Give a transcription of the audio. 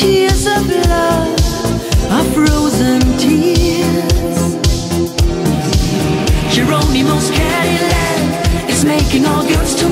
tears of love are frozen tears. Your Cadillac is making all girls to